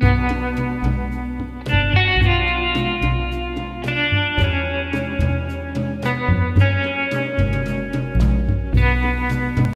you.